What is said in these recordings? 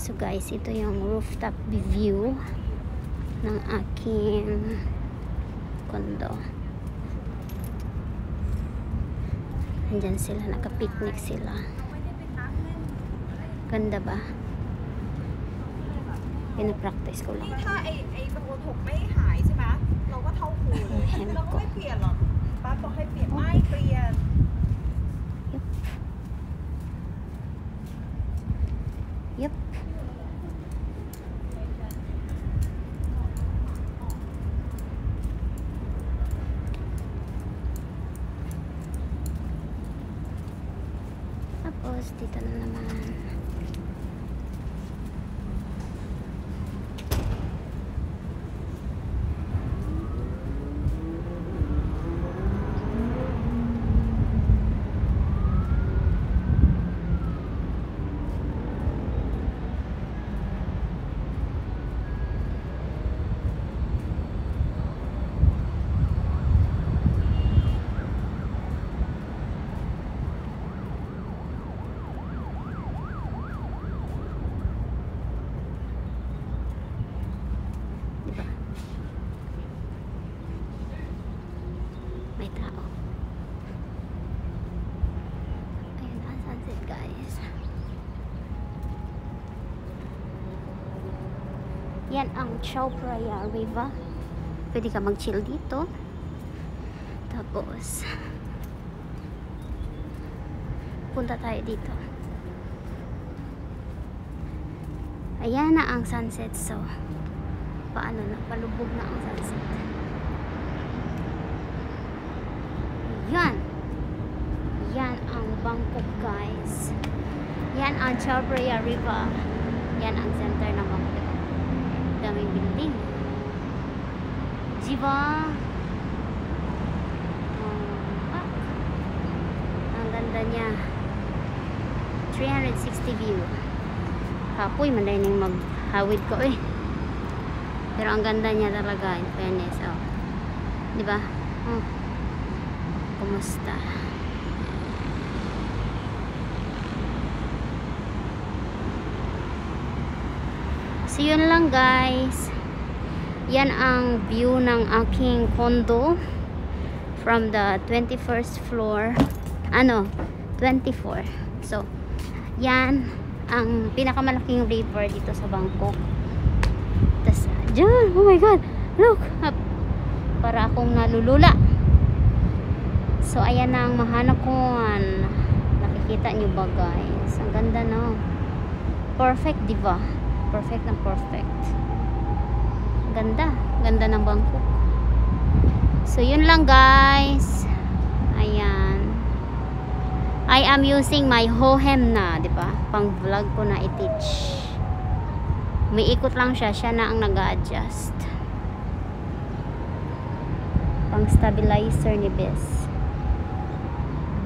So guys, ito yung rooftop view ng aking kondo. Andyan sila, nagka-picnic sila. Ganda ba? Pinapractice ko lang. Hemp ko. Yep. Yep. してたのなば May tao. Ayun na, sunset guys. Yan ang Chao Phraya River. Pwede ka mag-chill dito. Tapos, punta tayo dito. Ayan na ang sunset. So, paano na, palubog na ang sunset. Yan. Yan ang Bangkok guys. Yan ang Chao Phraya River. Yan ang center ng Bangkok. Daming building. Diba? Ah. Ang ganda niya. 360 view. Kapoy, manday ning maghawid ko eh. Pero ang ganda niya talaga, in fairness. Oh. Di ba? Oh. Kumusta? So, yun lang guys. Yan ang view ng aking condo from the 21st floor. Ano? 24. So, yan ang pinakamalaking river dito sa Bangkok. Tas, dyan, oh my god, look. Para akong nalulula. So, ayan na ang Mahanakuan. Nakikita nyo ba guys? Ang ganda no? Perfect, di ba? Perfect na perfect. Ganda. Ganda ng Bangkok. So, yun lang guys. Ayan. I am using my Hohem na, di ba? Pang vlog ko na i-teach. May ikot lang siya. Siya na ang nag-adjust. Pang stabilizer ni Bess.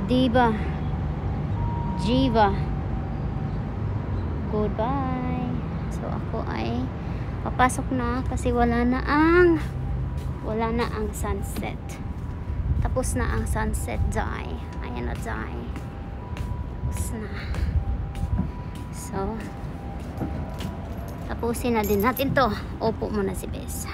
Diba? Jiva. Goodbye. So ako ay papasok na kasi wala na ang wala na ang sunset. Tapos na ang sunset die. Ayan na die. Tapos na. So, tapusin na din natin to. Opo muna si Bess.